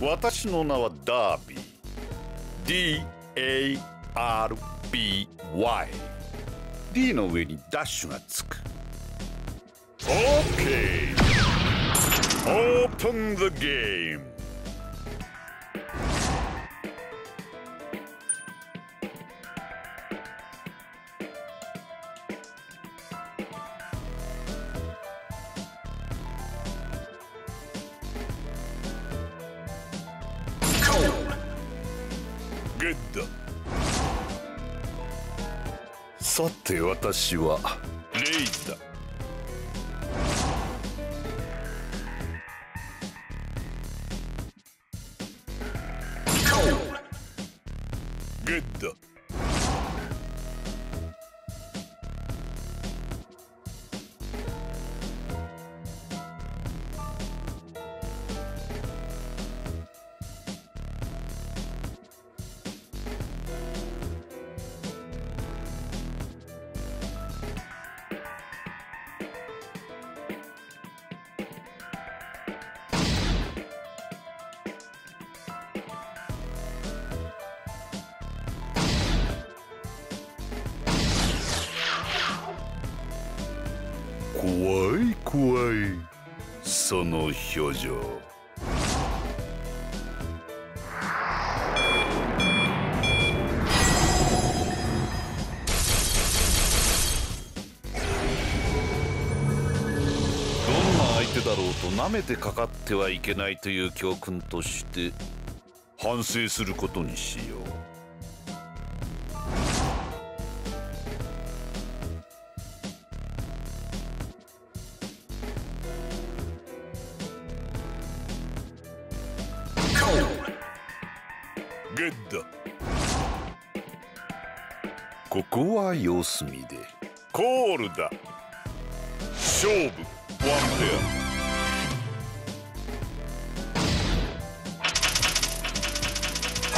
私の名はダービー D-A-R-B-Y D の上にダッシュがつく OK Open the game ゲッダさて私はレイズだグッド。怖い怖い。その表情。どんな相手だろうと舐めてかかってはいけないという教訓として反省することにしよう。ここは様子見で。コールだ。勝負。ワンペア。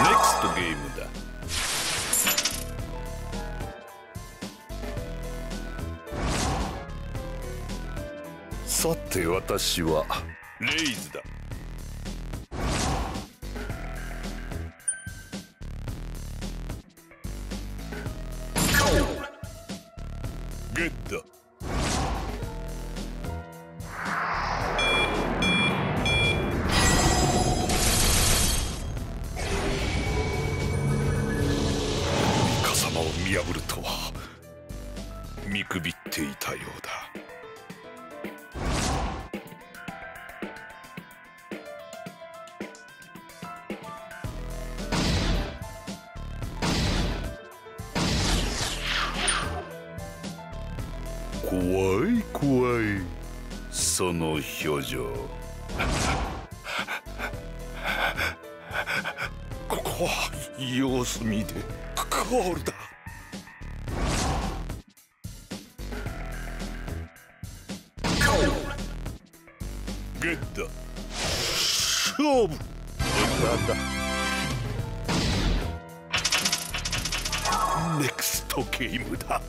ネクストゲームだ。さて私は。レイズだゲッダイカ様を見破るとは見くびっていたようだ。怖い怖い。その表情。ここは様子見でコールだ。ゲッダ勝負。なんだネクストゲームだ。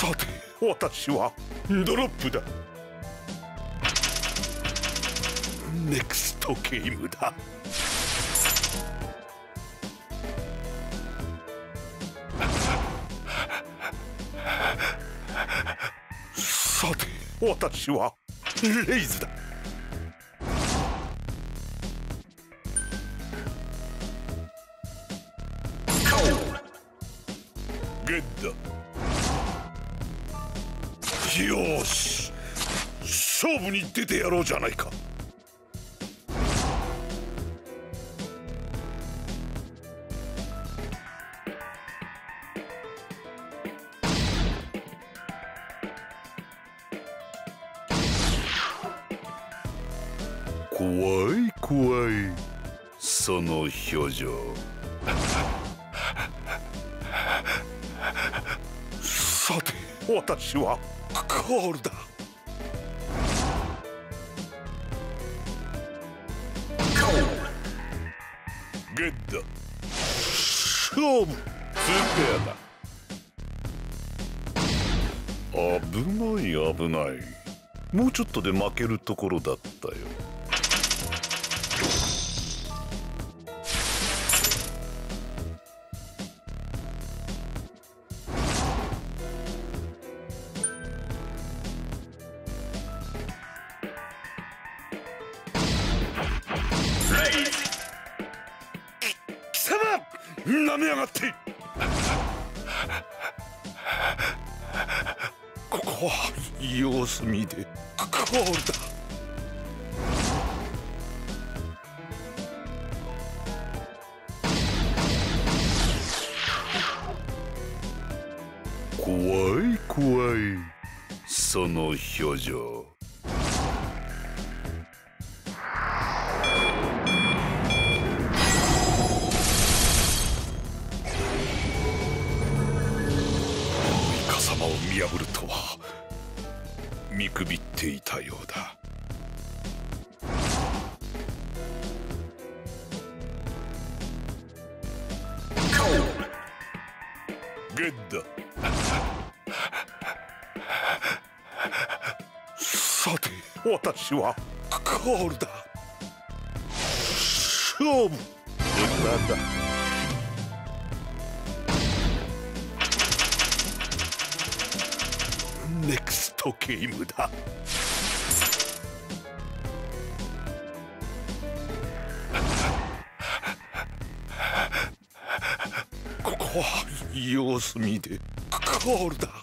さて私はドロップだ。ネクストゲームだ。さて私はレイズだ。よし。勝負に出てやろうじゃないか。怖い怖い。その表情。さて私は。コールだ。ゲット勝負。スペアだ危ない危ない。もうちょっとで負けるところだったよ。なめやがって。ここは様子見で。コールだ。怖い怖い。その表情。見くびっていたようだ。ゲッダさて私はコールだ。勝負。だだ？トゲームだここは様子見で。ゴールだ。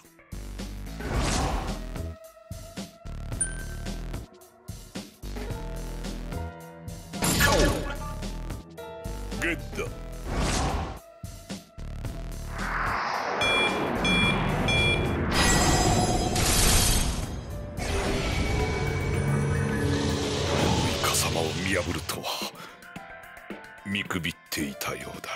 見くびっていたようだ。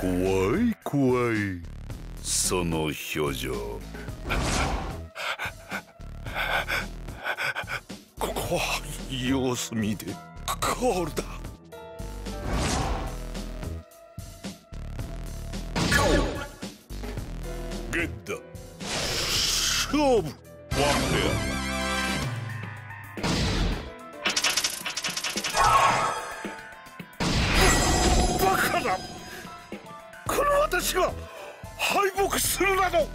怖い怖い。その表情。ここは様子見でコールだ。ゲッダ勝負。ワンペアバカだ。この私が敗北するなど